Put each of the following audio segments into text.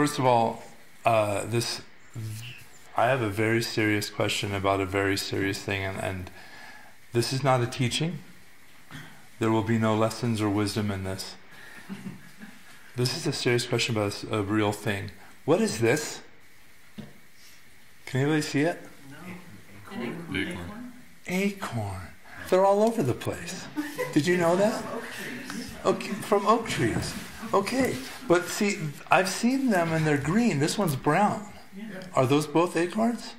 First of all, uh, this I have a very serious question about a very serious thing, and, and this is not a teaching. There will be no lessons or wisdom in this. This is a serious question about a, a real thing. What is this? Can anybody see it? No. Acorn. Acorn. They're all over the place. Did you know that? Okay, from oak trees. Okay, but see, I've seen them and they're green. This one's brown. Are those both acorns?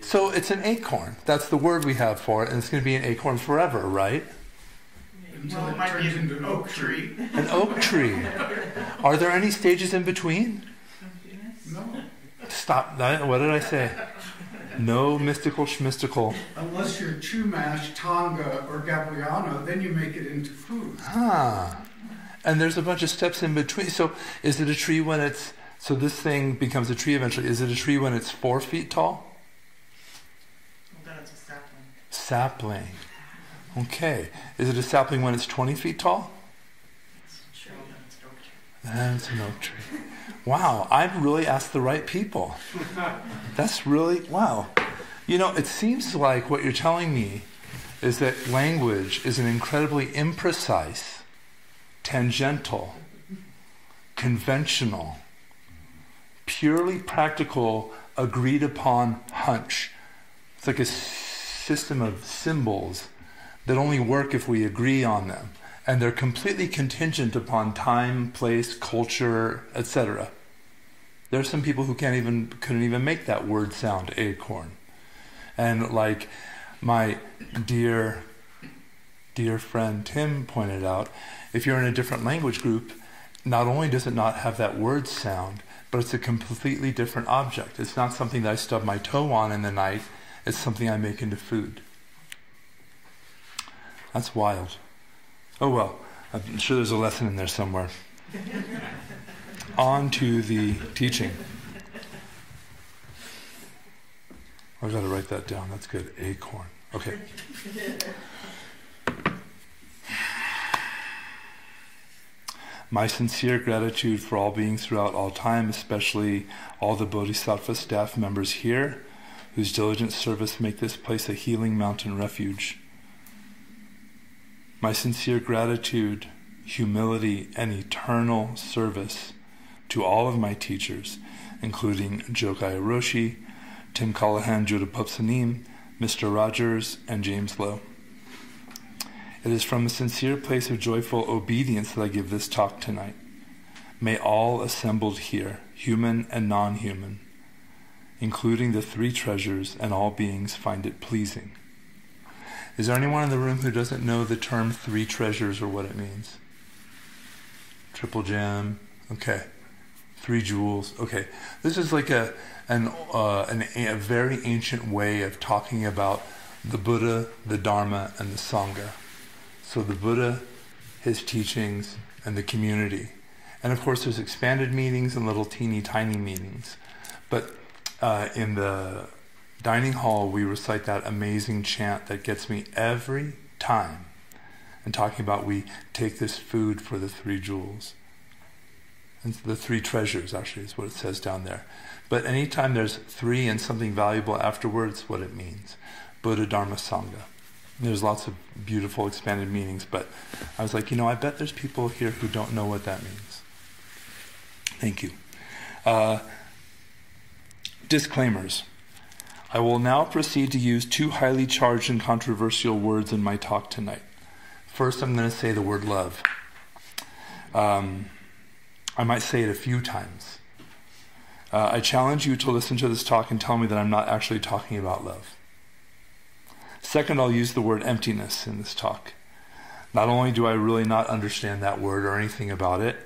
So it's an acorn. That's the word we have for it, and it's going to be an acorn forever, right? Until Well, it might turns into an an oak tree. An oak tree. Are there any stages in between? No, Stop. What did I say? No mystical schmystical. unless you're Chumash, Tongva, or Gabriano, then you make it into food. Ah. And there's a bunch of steps in between. So is it a tree when it's so this thing becomes a tree eventually? Is it a tree when it's four feet tall? Well, then it's a sapling. Sapling. Okay. Is it a sapling when it's 20 feet tall? It's. Then an oak tree. Wow, I've really asked the right people. That's really, wow. You know, it seems like what you're telling me is that language is an incredibly imprecise, tangential, conventional, purely practical, agreed upon hunch. It's like a system of symbols that only work if we agree on them. And they're completely contingent upon time, place, culture, etc. There are some people who can't even couldn't even make that word sound acorn. And like my dear dear friend Tim pointed out, if you're in a different language group, not only does it not have that word sound, but it's a completely different object. It's not something that I stub my toe on in the night, it's something I make into food. That's wild. Oh well, I'm sure there's a lesson in there somewhere. On to the teaching. I've got to write that down. That's good. Acorn. Okay. My sincere gratitude for all beings throughout all time, especially all the Bodhisattva staff members here, whose diligent service make this place a healing mountain refuge. My sincere gratitude, humility, and eternal service to all of my teachers, including Jokai Roshi, Tim Callahan, Judah Pupsanim, Mr. Rogers, and James Lowe. It is from a sincere place of joyful obedience that I give this talk tonight. May all assembled here, human and non human, including the three treasures and all beings, find it pleasing. Is there anyone in the room who doesn't know the term three treasures or what it means? Triple gem. Okay. Three jewels. Okay. This is like a an, uh, an a very ancient way of talking about the Buddha, the Dharma, and the Sangha. So the Buddha, his teachings, and the community. And of course, there's expanded meetings and little teeny tiny meetings. But uh, in the dining hall, we recite that amazing chant that gets me every time. And talking about we take this food for the three jewels. And the three treasures, actually, is what it says down there. But anytime there's three and something valuable afterwards, what it means Buddha, Dharma, Sangha. There's lots of beautiful expanded meanings, but I was like, you know, I bet there's people here who don't know what that means. Thank you. Uh, disclaimers. I will now proceed to use two highly charged and controversial words in my talk tonight. First, I'm going to say the word love. Um, I might say it a few times. Uh, I challenge you to listen to this talk and tell me that I'm not actually talking about love. Second, I'll use the word emptiness in this talk. Not only do I really not understand that word or anything about it,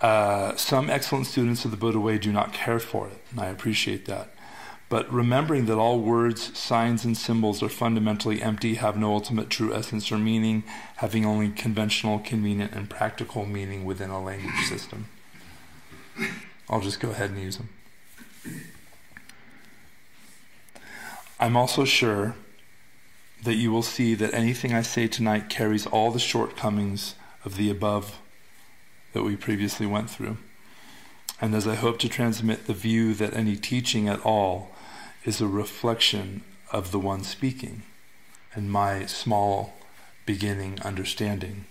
uh, some excellent students of the Buddha Way do not care for it, and I appreciate that. But remembering that all words, signs, and symbols are fundamentally empty, have no ultimate true essence or meaning, having only conventional, convenient, and practical meaning within a language system. I'll just go ahead and use them. I'm also sure that you will see that anything I say tonight carries all the shortcomings of the above that we previously went through. and as I hope to transmit the view that any teaching at all is a reflection of the one speaking and my small beginning understanding,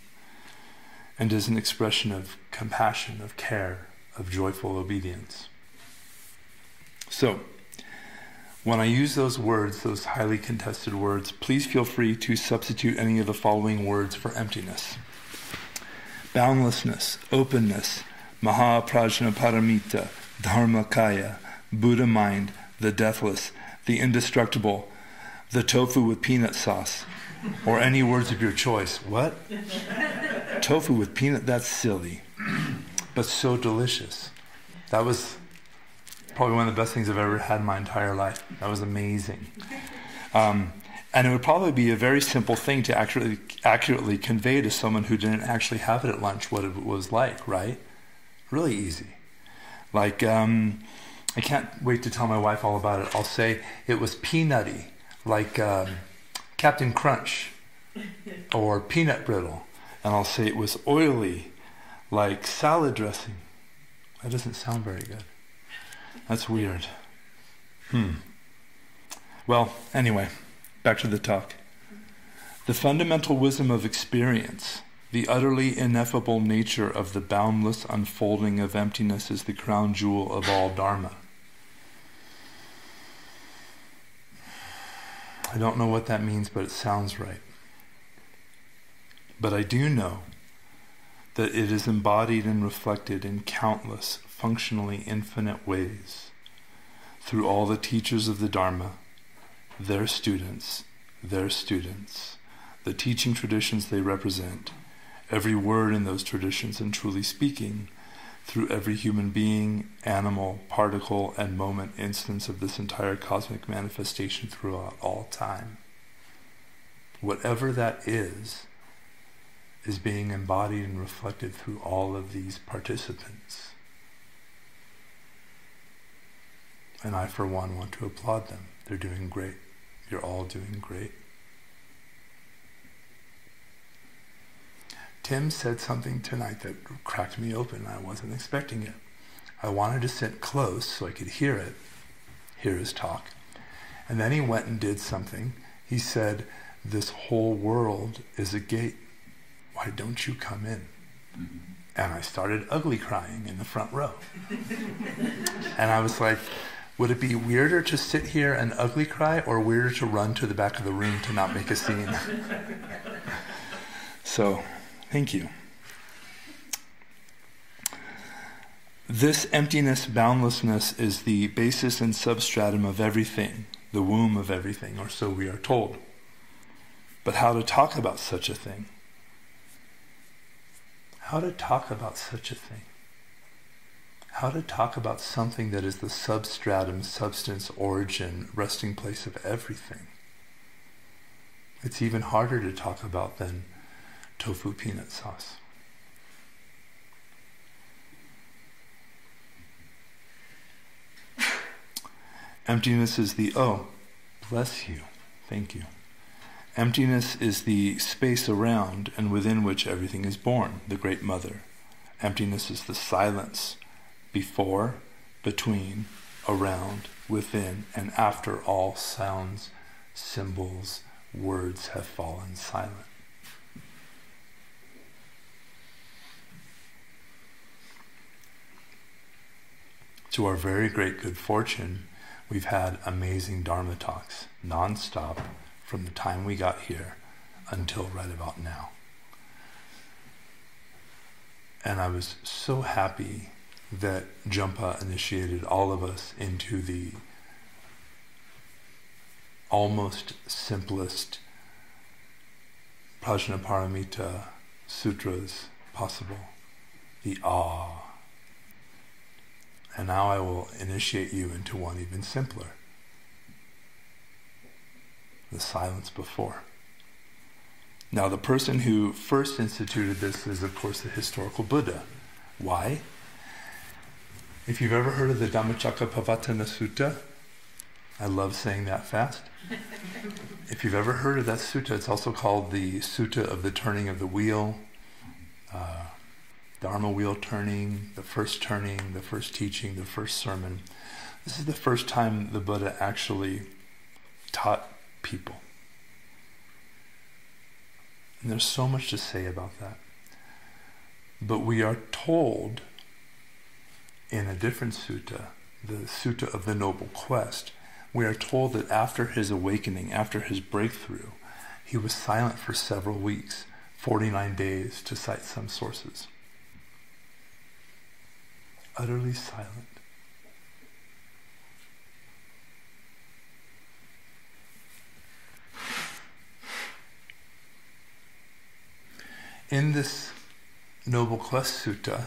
and is an expression of compassion, of care, of joyful obedience. So, when I use those words, those highly contested words, please feel free to substitute any of the following words for emptiness boundlessness, openness, Mahaprajnaparamita, Dharmakaya, Buddha mind, the deathless, the indestructible, the tofu with peanut sauce, or any words of your choice. What? tofu with peanut? That's silly, but so delicious. That was probably one of the best things I've ever had in my entire life. That was amazing. Um, and it would probably be a very simple thing to accurately, accurately convey to someone who didn't actually have it at lunch what it was like, right? Really easy. Like, um, I can't wait to tell my wife all about it. I'll say it was peanutty, like um, Captain Crunch or peanut brittle. And I'll say it was oily, like salad dressing. That doesn't sound very good. That's weird. Hmm. Well, anyway. Back to the talk. The fundamental wisdom of experience, the utterly ineffable nature of the boundless unfolding of emptiness is the crown jewel of all Dharma. I don't know what that means, but it sounds right. But I do know that it is embodied and reflected in countless, functionally infinite ways through all the teachers of the Dharma their students, their students, the teaching traditions they represent, every word in those traditions, and truly speaking, through every human being, animal, particle, and moment instance of this entire cosmic manifestation throughout all time. Whatever that is, is being embodied and reflected through all of these participants. And I, for one, want to applaud them. They're doing great. You're all doing great. Tim said something tonight that cracked me open. I wasn't expecting it. I wanted to sit close so I could hear it, hear his talk. And then he went and did something. He said, This whole world is a gate. Why don't you come in? Mm-hmm. And I started ugly crying in the front row. and I was like, would it be weirder to sit here and ugly cry or weirder to run to the back of the room to not make a scene? so, thank you. This emptiness, boundlessness is the basis and substratum of everything, the womb of everything, or so we are told. But how to talk about such a thing? How to talk about such a thing? how to talk about something that is the substratum, substance, origin, resting place of everything. It's even harder to talk about than tofu peanut sauce. Emptiness is the, oh, bless you, thank you. Emptiness is the space around and within which everything is born, the Great Mother. Emptiness is the silence before, between, around, within, and after all sounds, symbols, words have fallen silent. To our very great good fortune, we've had amazing Dharma talks nonstop from the time we got here until right about now. And I was so happy that Jumpa initiated all of us into the almost simplest Prajnaparamita sutras possible, the awe. And now I will initiate you into one even simpler the silence before. Now, the person who first instituted this is, of course, the historical Buddha. Why? If you've ever heard of the Dhammacakkappavattana Sutta, I love saying that fast. if you've ever heard of that sutta, it's also called the Sutta of the Turning of the Wheel. Uh, Dharma wheel turning, the first turning, the first teaching, the first sermon. This is the first time the Buddha actually taught people. And there's so much to say about that. But we are told in a different sutta, the Sutta of the Noble Quest, we are told that after his awakening, after his breakthrough, he was silent for several weeks, 49 days to cite some sources. Utterly silent. In this Noble Quest Sutta,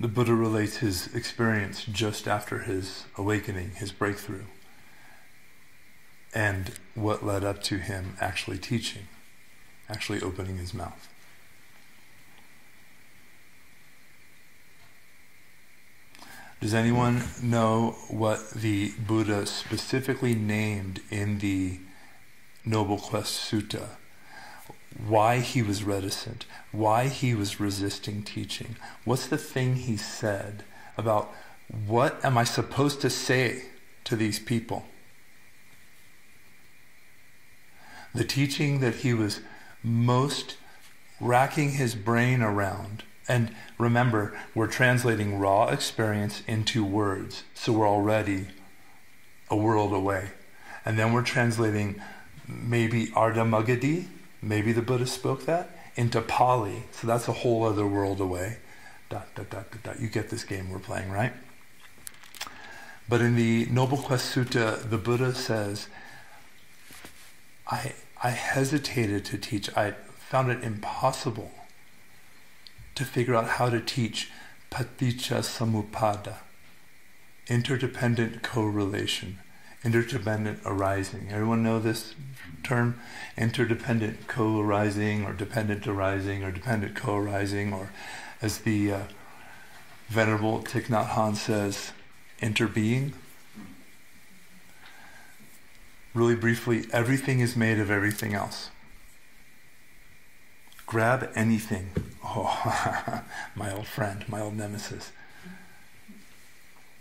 the Buddha relates his experience just after his awakening, his breakthrough, and what led up to him actually teaching, actually opening his mouth. Does anyone know what the Buddha specifically named in the Noble Quest Sutta? Why he was reticent, why he was resisting teaching. What's the thing he said about what am I supposed to say to these people? The teaching that he was most racking his brain around and remember, we're translating raw experience into words, so we're already a world away. And then we're translating maybe Ardha maybe the Buddha spoke that, into Pali, so that's a whole other world away. Dot, dot, dot, dot, dot. You get this game we're playing, right? But in the Noble Quest Sutta, the Buddha says, I, I hesitated to teach. I found it impossible to figure out how to teach paticca samuppada, interdependent correlation, interdependent arising. Everyone know this term? Interdependent co-arising or dependent arising or dependent co-arising or as the uh, Venerable Thich Nhat Hanh says, interbeing. Really briefly, everything is made of everything else. Grab anything. Oh, my old friend, my old nemesis.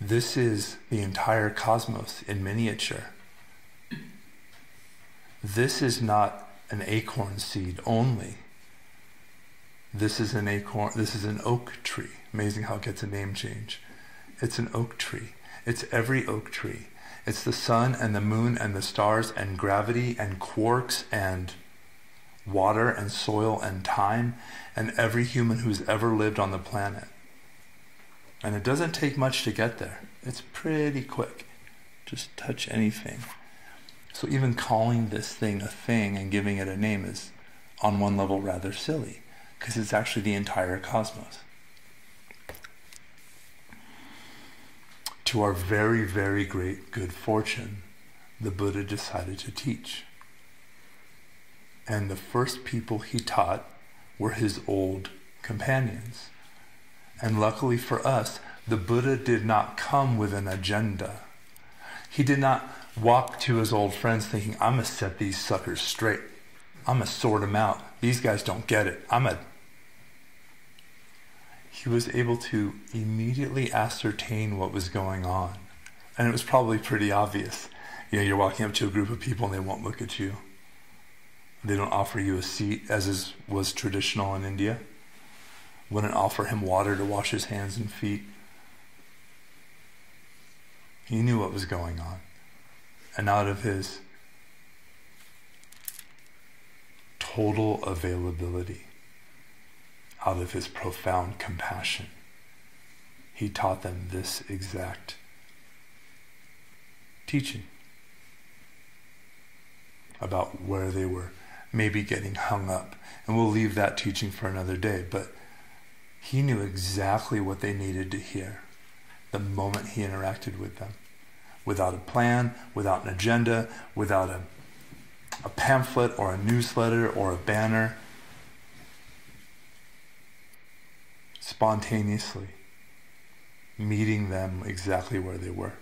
This is the entire cosmos in miniature. This is not an acorn seed only. This is an acorn, this is an oak tree. Amazing how it gets a name change. It's an oak tree. It's every oak tree. It's the sun and the moon and the stars and gravity and quarks and water and soil and time and every human who's ever lived on the planet. And it doesn't take much to get there. It's pretty quick. Just touch anything. So even calling this thing a thing and giving it a name is on one level rather silly because it's actually the entire cosmos. To our very, very great good fortune, the Buddha decided to teach. And the first people he taught were his old companions. And luckily for us, the Buddha did not come with an agenda. He did not walk to his old friends thinking, I'm going to set these suckers straight. I'm going to sort them out. These guys don't get it. I'm a. He was able to immediately ascertain what was going on. And it was probably pretty obvious. You know, you're walking up to a group of people and they won't look at you. They don't offer you a seat, as is, was traditional in India. Wouldn't offer him water to wash his hands and feet. He knew what was going on. And out of his total availability, out of his profound compassion, he taught them this exact teaching about where they were maybe getting hung up. And we'll leave that teaching for another day. But he knew exactly what they needed to hear the moment he interacted with them. Without a plan, without an agenda, without a, a pamphlet or a newsletter or a banner. Spontaneously meeting them exactly where they were.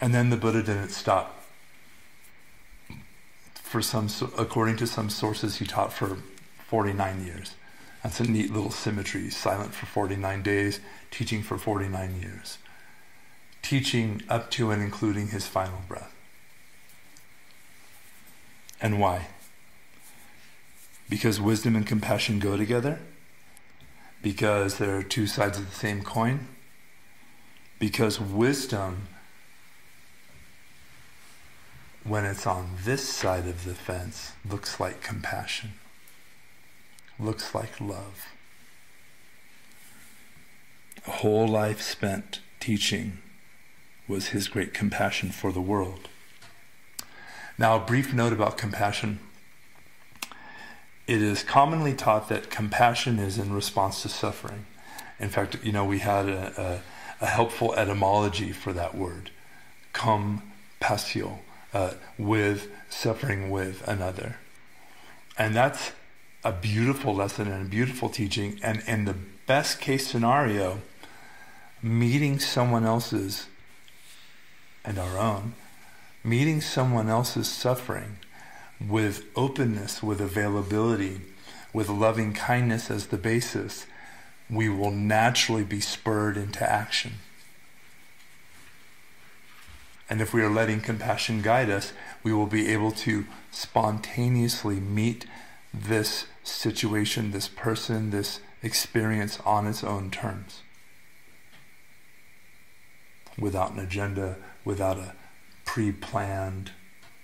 And then the Buddha didn't stop. For some, according to some sources, he taught for 49 years. That's a neat little symmetry. Silent for 49 days, teaching for 49 years. Teaching up to and including his final breath. And why? Because wisdom and compassion go together? Because they're two sides of the same coin? Because wisdom, when it's on this side of the fence, looks like compassion, looks like love. A whole life spent teaching was his great compassion for the world. Now, a brief note about compassion. It is commonly taught that compassion is in response to suffering. In fact, you know, we had a, a, a helpful etymology for that word, compassion, uh, with suffering with another. And that's a beautiful lesson and a beautiful teaching. And in the best case scenario, meeting someone else's and our own meeting someone else's suffering with openness, with availability, with loving kindness as the basis, we will naturally be spurred into action. And if we are letting compassion guide us, we will be able to spontaneously meet this situation, this person, this experience on its own terms. Without an agenda, without a pre planned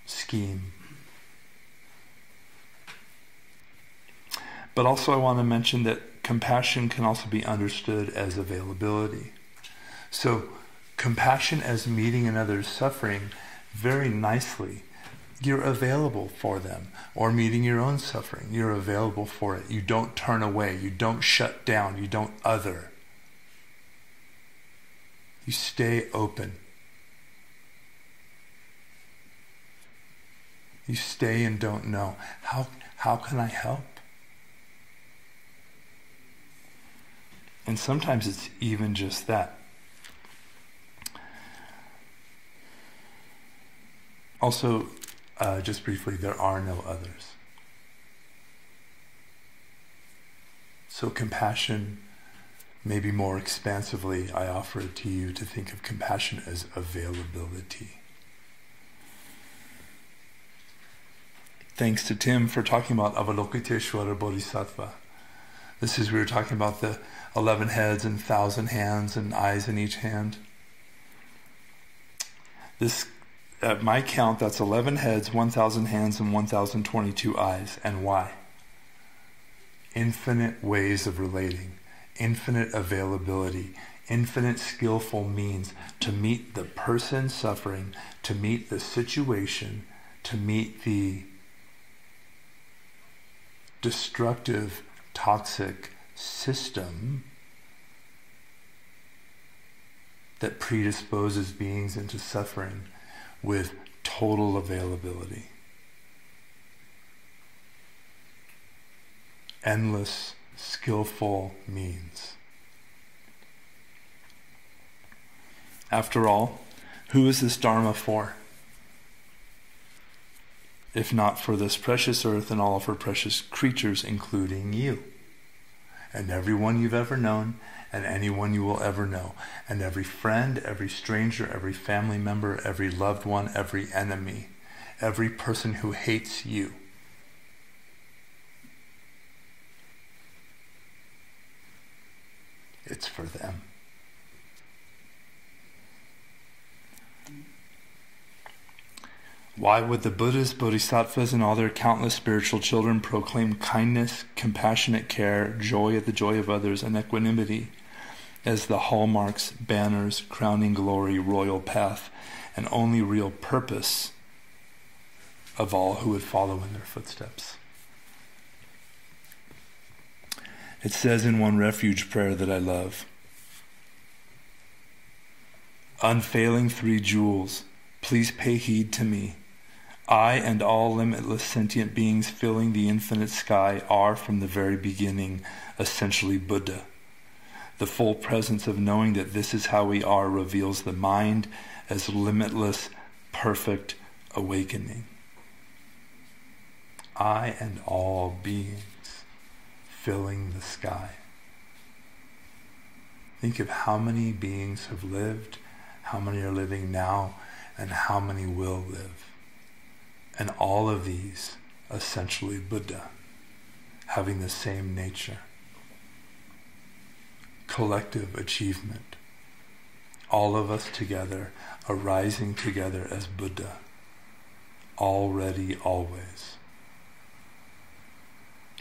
scheme. But also, I want to mention that compassion can also be understood as availability. So, compassion as meeting another's suffering very nicely. You're available for them, or meeting your own suffering. You're available for it. You don't turn away. You don't shut down. You don't other. You stay open. You stay and don't know. How, how can I help? And sometimes it's even just that. Also, uh, just briefly, there are no others. So, compassion, maybe more expansively, I offer it to you to think of compassion as availability. Thanks to Tim for talking about Avalokiteshvara Bodhisattva. This is, we were talking about the 11 heads and 1,000 hands and eyes in each hand. This, at my count, that's 11 heads, 1,000 hands, and 1,022 eyes. And why? Infinite ways of relating, infinite availability, infinite skillful means to meet the person suffering, to meet the situation, to meet the destructive, toxic system that predisposes beings into suffering with total availability. Endless, skillful means. After all, who is this Dharma for? if not for this precious earth and all of her precious creatures, including you, and everyone you've ever known, and anyone you will ever know, and every friend, every stranger, every family member, every loved one, every enemy, every person who hates you. It's for them. Why would the Buddhas, Bodhisattvas, and all their countless spiritual children proclaim kindness, compassionate care, joy at the joy of others, and equanimity as the hallmarks, banners, crowning glory, royal path, and only real purpose of all who would follow in their footsteps? It says in one refuge prayer that I love Unfailing three jewels, please pay heed to me I and all limitless sentient beings filling the infinite sky are from the very beginning essentially Buddha. The full presence of knowing that this is how we are reveals the mind as limitless, perfect awakening. I and all beings filling the sky. Think of how many beings have lived, how many are living now, and how many will live. And all of these essentially Buddha, having the same nature. Collective achievement. All of us together, arising together as Buddha. Already, always.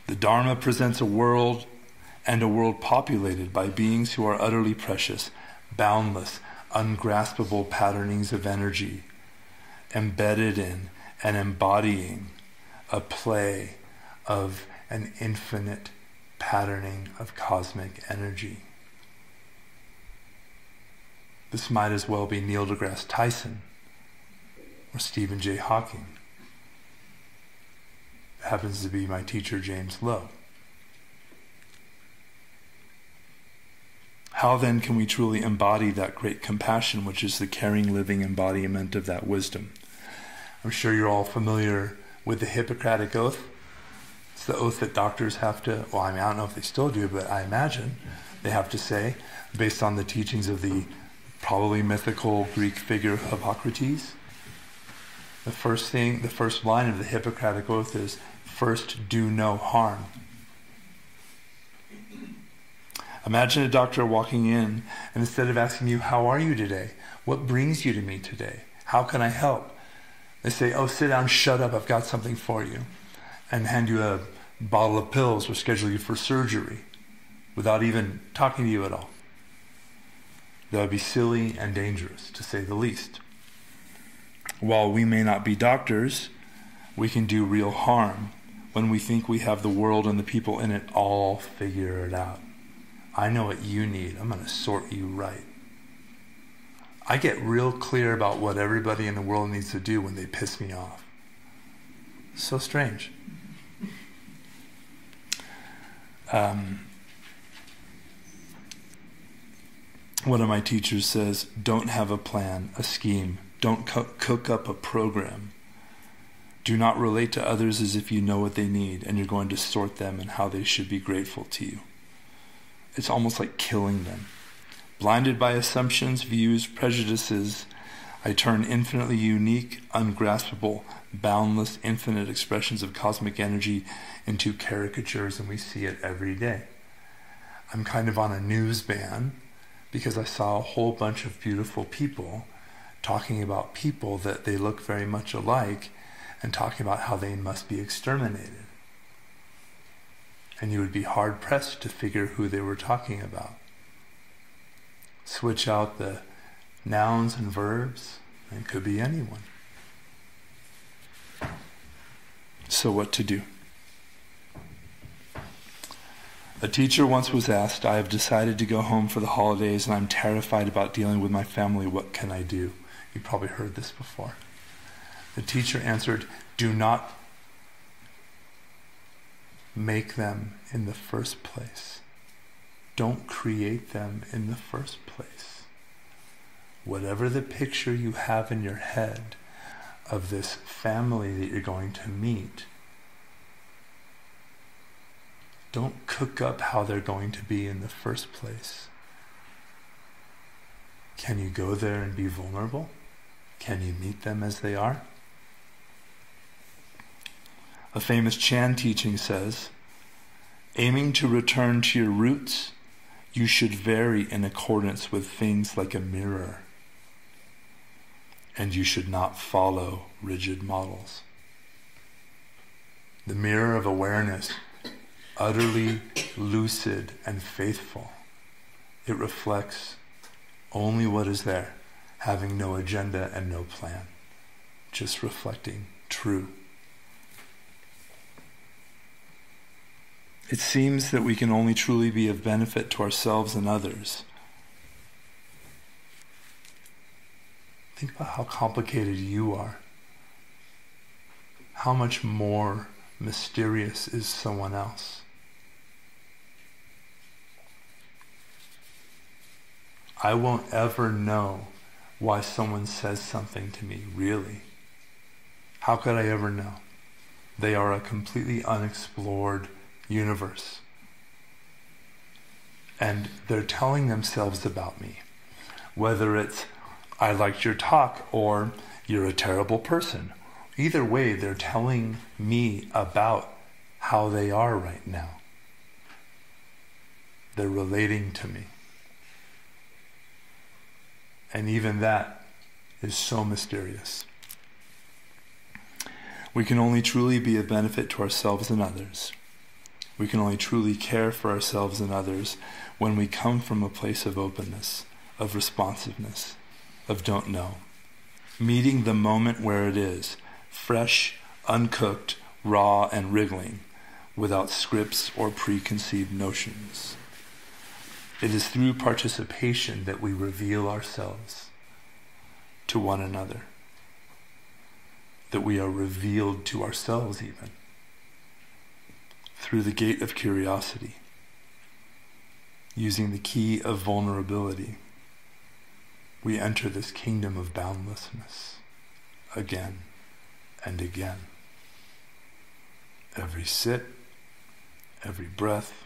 The Dharma presents a world and a world populated by beings who are utterly precious, boundless, ungraspable patternings of energy, embedded in and embodying a play of an infinite patterning of cosmic energy. This might as well be Neil deGrasse Tyson or Stephen Jay Hawking. It happens to be my teacher, James Lowe. How then can we truly embody that great compassion, which is the caring, living embodiment of that wisdom? I'm sure you're all familiar with the Hippocratic Oath. It's the oath that doctors have to, well, I mean, I don't know if they still do, but I imagine they have to say, based on the teachings of the probably mythical Greek figure of Hippocrates. The first thing, the first line of the Hippocratic Oath is, first do no harm. Imagine a doctor walking in and instead of asking you, How are you today? What brings you to me today? How can I help? They say, Oh, sit down, shut up, I've got something for you. And hand you a bottle of pills or schedule you for surgery without even talking to you at all. That would be silly and dangerous, to say the least. While we may not be doctors, we can do real harm when we think we have the world and the people in it all figured out. I know what you need. I'm going to sort you right. I get real clear about what everybody in the world needs to do when they piss me off. So strange. Um, one of my teachers says, don't have a plan, a scheme. Don't co- cook up a program. Do not relate to others as if you know what they need and you're going to sort them and how they should be grateful to you. It's almost like killing them. Blinded by assumptions, views, prejudices, I turn infinitely unique, ungraspable, boundless, infinite expressions of cosmic energy into caricatures, and we see it every day. I'm kind of on a news ban because I saw a whole bunch of beautiful people talking about people that they look very much alike and talking about how they must be exterminated. And you would be hard pressed to figure who they were talking about. Switch out the nouns and verbs, it could be anyone. So, what to do? A teacher once was asked, I have decided to go home for the holidays and I'm terrified about dealing with my family. What can I do? You probably heard this before. The teacher answered, Do not make them in the first place. Don't create them in the first place. Whatever the picture you have in your head of this family that you're going to meet, don't cook up how they're going to be in the first place. Can you go there and be vulnerable? Can you meet them as they are? A famous Chan teaching says, aiming to return to your roots, you should vary in accordance with things like a mirror. And you should not follow rigid models. The mirror of awareness utterly lucid and faithful. It reflects only what is there, having no agenda and no plan, just reflecting true. It seems that we can only truly be of benefit to ourselves and others. Think about how complicated you are. How much more mysterious is someone else? I won't ever know why someone says something to me, really. How could I ever know? They are a completely unexplored universe. And they're telling themselves about me. Whether it's, I liked your talk, or you're a terrible person. Either way, they're telling me about how they are right now. They're relating to me. And even that is so mysterious. We can only truly be of benefit to ourselves and others. We can only truly care for ourselves and others when we come from a place of openness, of responsiveness, of don't know. Meeting the moment where it is, fresh, uncooked, raw, and wriggling, without scripts or preconceived notions. It is through participation that we reveal ourselves to one another, that we are revealed to ourselves even through the gate of curiosity, using the key of vulnerability. We enter this kingdom of boundlessness again and again. Every sit, every breath,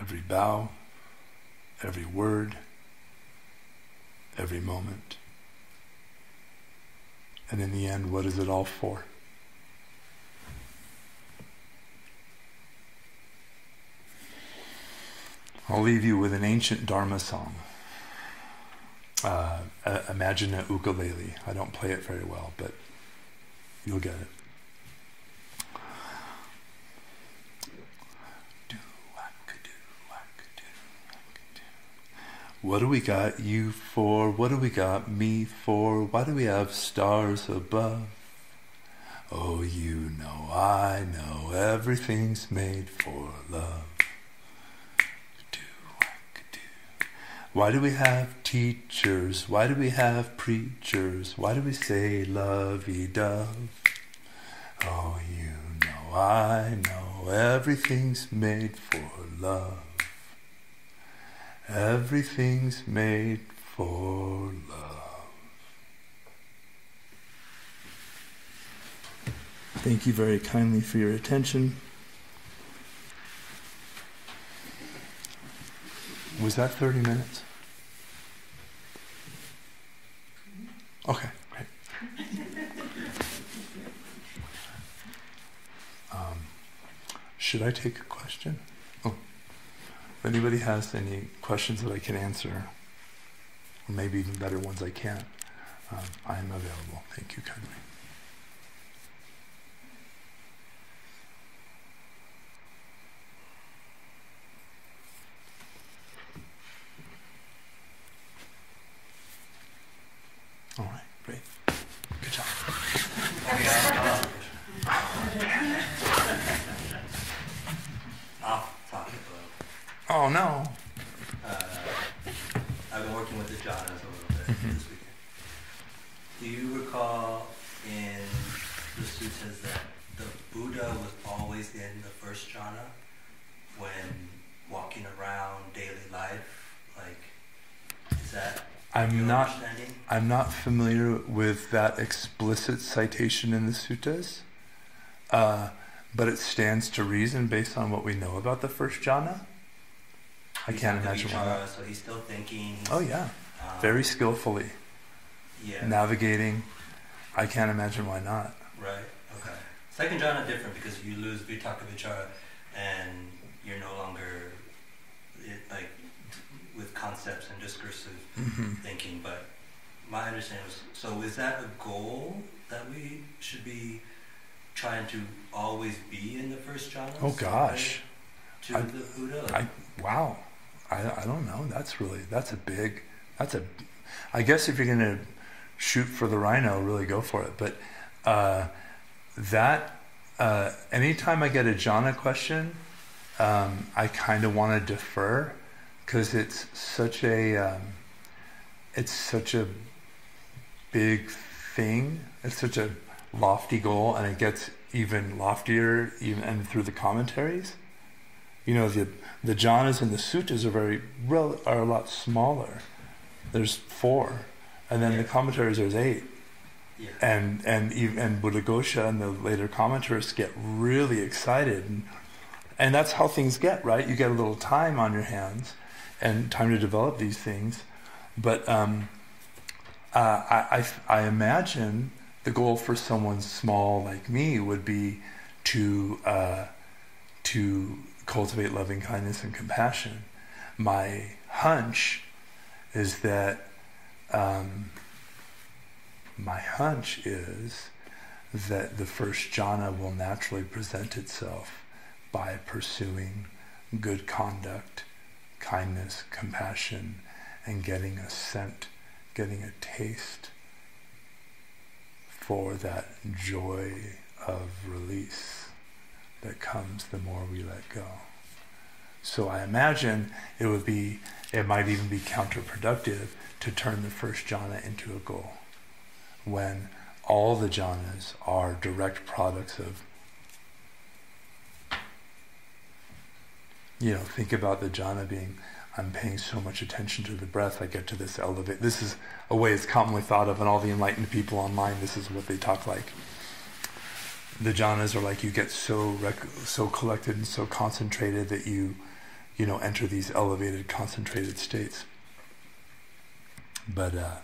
every bow, every word, every moment. And in the end, what is it all for? I'll leave you with an ancient Dharma song. Uh, uh, imagine a ukulele. I don't play it very well, but you'll get it. What do we got you for? What do we got me for? Why do we have stars above? Oh, you know, I know everything's made for love. Why do we have teachers? Why do we have preachers? Why do we say lovey dove? Oh, you know, I know everything's made for love. Everything's made for love. Thank you very kindly for your attention. Was that 30 minutes? Okay, great. Um, should I take a question? Oh, If anybody has any questions that I can answer, or maybe even better ones I can't, um, I am available. Thank you kindly. All right, great. Good job. Oh no. Uh, I've been working with the jhanas a little bit Mhm. this weekend. Do you recall in the suttas that the Buddha was always in the first jhana when walking around daily life? Like, is that I'm not? I'm not familiar with that explicit citation in the suttas, uh, but it stands to reason based on what we know about the first jhana. I He's can't imagine why. So he's still thinking. he's, Oh yeah, um, very skillfully Yeah. navigating. I can't imagine why not. Right. Okay. Second jhana different because you lose vitakka vichara, and you're no longer it, like with concepts and discursive hmm thinking. But my understanding was so. Is that a goal that we should be trying to always be in the first jhana? Oh gosh, To I- the Buddha. I wow. I I don't know. That's really that's a big. That's a. I guess if you're gonna shoot for the rhino, really go for it. But uh, that uh, anytime I get a jhana question, um, I kind of want to defer because it's such a um, it's such a big thing. It's such a lofty goal, and it gets even loftier even and through the commentaries. You know the the jhanas and the suttas are very rel- are a lot smaller. There's four, and then the commentaries there's eight. Yeah. and and and Buddhaghosa and the later commenters get really excited, and, and that's how things get right. You get a little time on your hands, and time to develop these things, but um, uh, I, I I imagine the goal for someone small like me would be to uh, to cultivate loving kindness and compassion. My hunch is that. Um, my hunch is that the first jhana will naturally present itself by pursuing good conduct, kindness, compassion, and getting a scent, getting a taste for that joy of release that comes the more we let go. So I imagine it would be, it might even be counterproductive to turn the first jhana into a goal when all the jhanas are direct products of you know think about the jhana being i'm paying so much attention to the breath i get to this elevate this is a way it's commonly thought of and all the enlightened people online this is what they talk like the jhanas are like you get so so collected and so concentrated that you you know enter these elevated concentrated states but uh,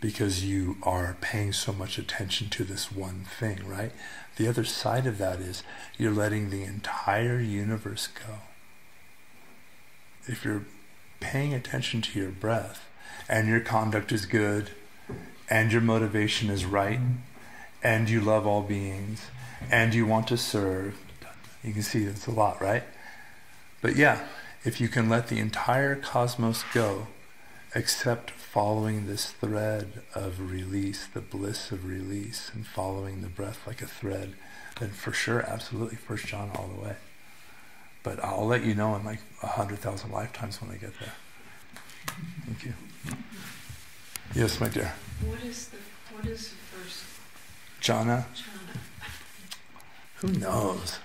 because you are paying so much attention to this one thing, right? The other side of that is you're letting the entire universe go. If you're paying attention to your breath and your conduct is good and your motivation is right and you love all beings and you want to serve, you can see it's a lot, right? But yeah, if you can let the entire cosmos go except following this thread of release, the bliss of release, and following the breath like a thread, then for sure, absolutely, First jhana all the way. But I'll let you know in like a hundred thousand lifetimes when I get there. Thank you. Yes, my dear. What is the what is the first Jhana, jhana? who knows?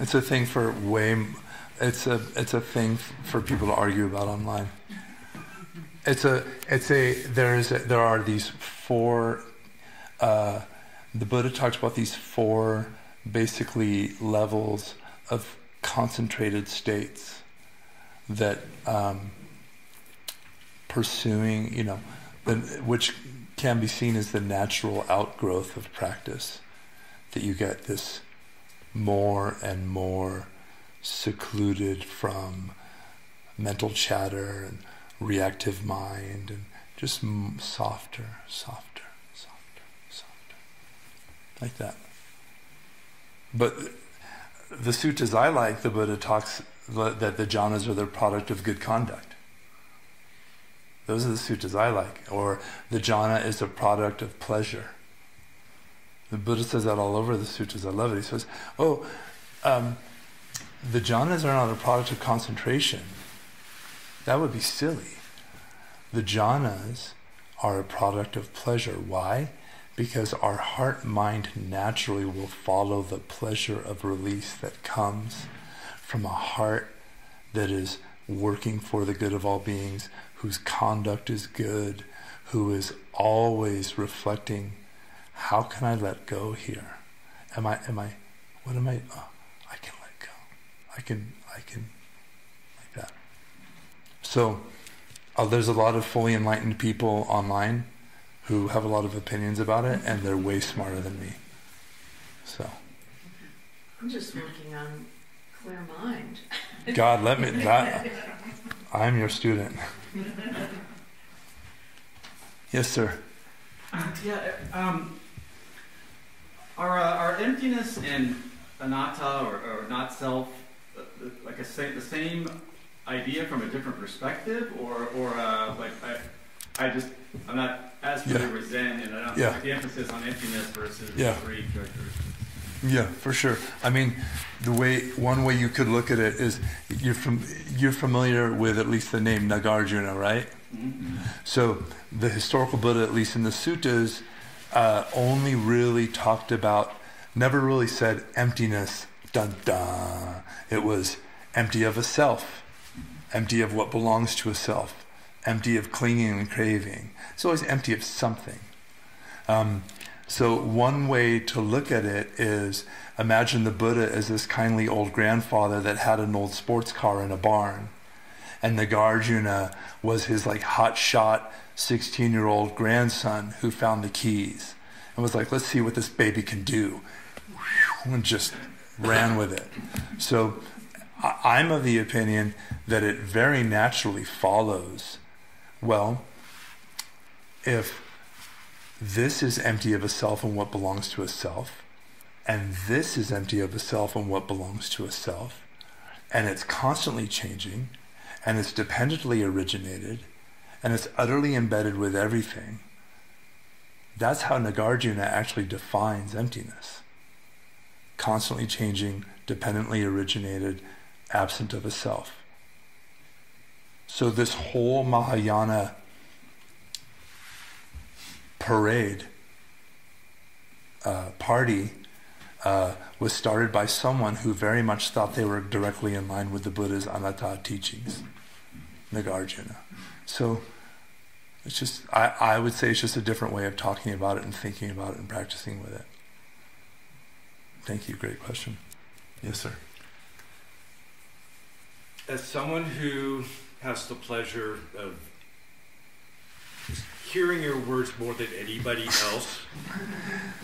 it's a thing for way. It's a it's a thing f- for people to argue about online. It's a it's a there is a, there are these four. Uh, the Buddha talks about these four basically levels of concentrated states that um, pursuing, you know, which can be seen as the natural outgrowth of practice. That you get this more and more secluded from mental chatter and reactive mind and just softer, softer, softer, softer. Like that. But the suttas I like, the Buddha talks that the jhanas are the product of good conduct. Those are the suttas I like. Or the jhana is a product of pleasure. The Buddha says that all over the suttas. I love it. He says, oh, um, the jhanas are not a product of concentration. That would be silly. The jhanas are a product of pleasure. Why? Because our heart mind naturally will follow the pleasure of release that comes from a heart that is working for the good of all beings, whose conduct is good, who is always reflecting, how can I let go here? Am I, am I, what am I, oh, I can let go. I can, I can, like that. So, uh, there's a lot of fully enlightened people online who have a lot of opinions about it, and they're way smarter than me. So, I'm just working on clear mind. God, let me, that, I'm your student. Yes, sir. Yeah, um, are, uh, are emptiness and anatta or, or not self uh, uh, like a sa- the same idea from a different perspective, or or uh, like I, I just I'm not as familiar Yeah. Zen, and I don't Yeah. the emphasis on emptiness versus Yeah. characteristics. Yeah, for sure. I mean, the way one way you could look at it is you're from you're familiar with at least the name Nagarjuna, right? Mhm. So the historical Buddha, at least in the suttas, uh, only really talked about, never really said emptiness. Dun dun. It was empty of a self, empty of what belongs to a self, empty of clinging and craving. It's always empty of something. Um, so, one way to look at it is imagine the Buddha as this kindly old grandfather that had an old sports car in a barn. And Nagarjuna was his like hot shot 16 year old grandson who found the keys and was like, let's see what this baby can do. And just ran with it. So I'm of the opinion that it very naturally follows. Well, if this is empty of a self and what belongs to a self, and this is empty of a self and what belongs to a self, and it's constantly changing, and it's dependently originated, and it's utterly embedded with everything. That's how Nagarjuna actually defines emptiness. Constantly changing, dependently originated, absent of a self. So this whole Mahayana parade uh, party uh, was started by someone who very much thought they were directly in line with the Buddha's anatta teachings, Nagarjuna. So it's just, I, I would say it's just a different way of talking about it and thinking about it and practicing with it. Thank you. Great question. Yes, sir. As someone who has the pleasure of hearing your words more than anybody else,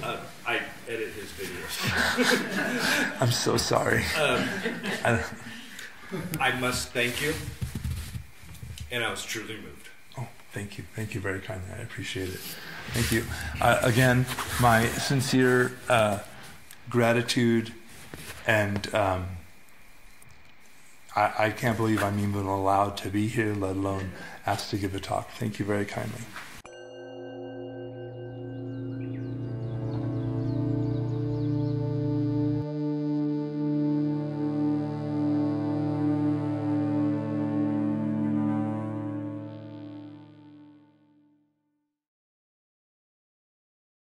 uh, I edit his videos. I'm so sorry. Um, I, I must thank you, and I was truly moved. oh, thank you. Thank you very kindly. I appreciate it. Thank you. Uh, again, my sincere uh, gratitude and um, I, I can't believe I'm even allowed to be here, let alone asked to give a talk. Thank you very kindly.